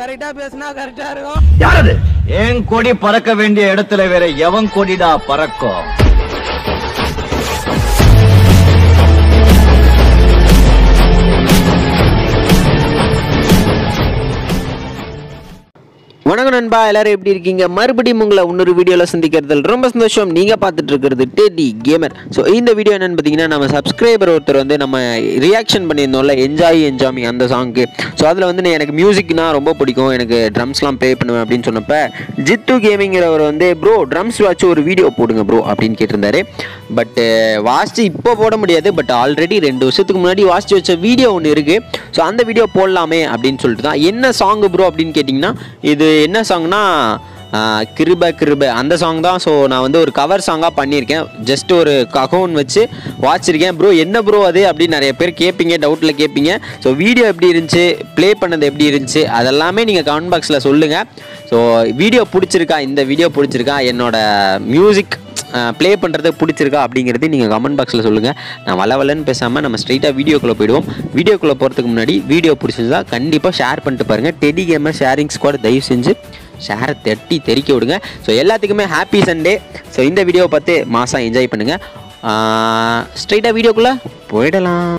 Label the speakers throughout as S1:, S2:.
S1: கரெக்டா பேசினா கரெக்டா இருக்கும்.
S2: யாரது? என் கொடி பறக்க வேண்டிய இடத்துல வேற எவன் கொடிடா பறக்கும்?
S3: வணக்கம் நண்பா எல்லாரும் எப்படி இருக்கீங்க? மறுபடியும் உங்களை இன்னொரு வீடியோவில் சந்திக்கிறதுல ரொம்ப சந்தோஷம். நீங்கள் பார்த்துட்டு இருக்கிறது டெடி கேமர் ஸோ இந்த வீடியோ என்னன்னு பார்த்தீங்கன்னா நம்ம சப்ஸ்கிரைபர் ஒருத்தர் வந்து நம்ம ரியாக்ஷன் பண்ணியிருந்தோம்ல என்ஜாய் என்ஜாமி அந்த சாங்க்கு ஸோ அதில் வந்து நான் எனக்கு மியூசிக்னா ரொம்ப பிடிக்கும். எனக்கு ட்ரம்ஸ்லாம் ப்ளே பண்ணுவேன் அப்படின்னு சொன்னப்ப ஜித்து கேமிங்கிறவர் வந்து ப்ரோ ட்ரம்ஸ் வச்சு ஒரு வீடியோ போடுங்க ப்ரோ அப்படின்னு கேட்டிருந்தாரு. பட்டு வாசிச்சு இப்போ போட முடியாது. பட் ஆல்ரெடி ரெண்டு வருஷத்துக்கு முன்னாடி வாசி வச்ச வீடியோ ஒன்று இருக்குது ஸோ அந்த வீடியோ போடலாமே அப்படின்னு சொல்லிட்டு தான். என்ன சாங் ப்ரோ அப்படின்னு கேட்டிங்கன்னா இது என்ன சாங்னா கிருப கிருப. அந்த சாங் தான். ஸோ நான் வந்து ஒரு கவர் சாங்காக பண்ணியிருக்கேன். ஜஸ்ட் ஒரு ககோன் வச்சு வாச்சிருக்கேன். ப்ரோ என்ன ப்ரோ அது? அப்படின்னு நிறைய பேர் கேட்பீங்க டவுட்டில் கேட்பீங்க. ஸோ வீடியோ எப்படி இருந்துச்சு? ப்ளே பண்ணது எப்படி இருந்துச்சு? அதெல்லாமே நீங்கள் கமெண்ட் பாக்ஸில் சொல்லுங்கள் ஸோ வீடியோ பிடிச்சிருக்கா? இந்த வீடியோ பிடிச்சிருக்கா? என்னோட மியூசிக் ப்ளே பண்ணுறது பிடிச்சிருக்கா அப்படிங்கிறது நீங்கள் கமெண்ட் பாக்ஸில் சொல்லுங்கள் நான் வள வளன்னு பேசாமல் நம்ம ஸ்ட்ரைட்டாக வீடியோக்குள்ளே போயிடுவோம். வீடியோக்குள்ளே போகிறதுக்கு முன்னாடி வீடியோ பிடிச்சிருந்தா கண்டிப்பாக ஷேர் பண்ணிட்டு பாருங்கள் டெடி கேமர் ஷேரிங் ஸ்குவாட் தயவு செஞ்சு ஷேரை தட்டி தெறிக்க விடுங்க. ஸோ எல்லாத்துக்குமே ஹாப்பி சண்டே ஸோ இந்த வீடியோவை பார்த்து மாதம் என்ஜாய் பண்ணுங்கள் ஸ்ட்ரைட்டாக வீடியோக்குள்ளே போயிடலாம்.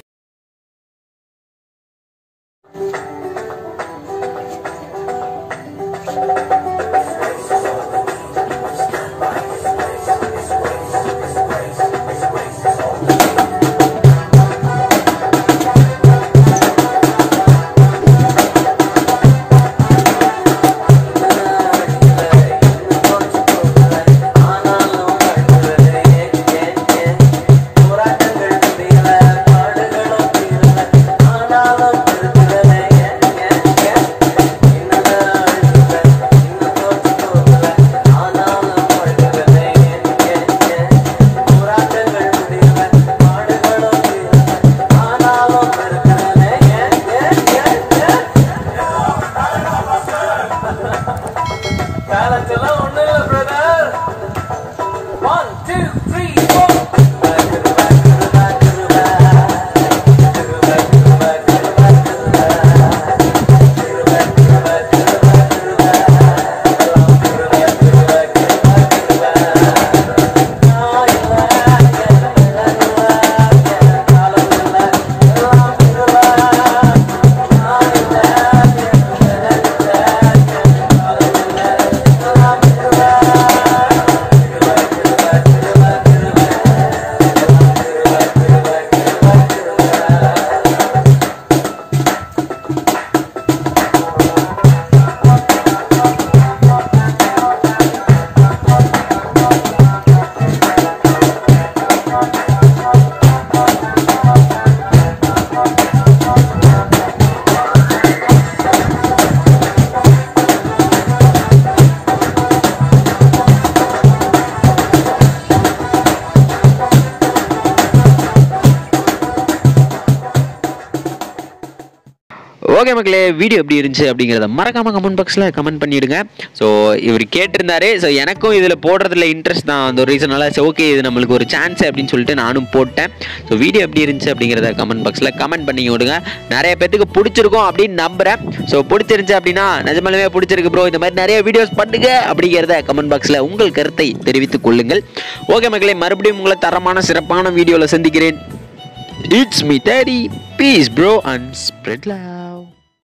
S3: ஓகே மக்களே வீடியோ எப்படி இருந்துச்சு அப்படிங்கிறத மறக்காமல் கமெண்ட் பாக்ஸில் கமெண்ட் பண்ணிடுங்க. ஸோ இவர் கேட்டிருந்தாரு. ஸோ எனக்கும் இதில் போடுறதுல இன்ட்ரெஸ்ட் தான். அந்த ஒரு ரீசனால சரி ஓகே இது நம்மளுக்கு ஒரு சான்ஸ் அப்படின்னு சொல்லிட்டு நானும் போட்டேன். ஸோ வீடியோ எப்படி இருந்துச்சு அப்படிங்கிறத கமெண்ட் பாக்ஸில் கமெண்ட் பண்ணி விடுங்க. நிறைய பேத்துக்கு பிடிச்சிருக்கும் அப்படின்னு நம்புகிறேன் ஸோ பிடிச்சிருந்துச்சு அப்படின்னா நிஜமாலுமே பிடிச்சிருக்கு ப்ரோ இந்த மாதிரி நிறைய வீடியோஸ் பண்ணுங்க அப்படிங்கிறத கமெண்ட் பாக்ஸில் உங்கள் கருத்தை தெரிவித்துக் கொள்ளுங்கள். ஓகே மக்களே மறுபடியும் உங்களை தரமான சிறப்பான வீடியோவில் சந்திக்கிறேன். It's me daddy peace bro and spread love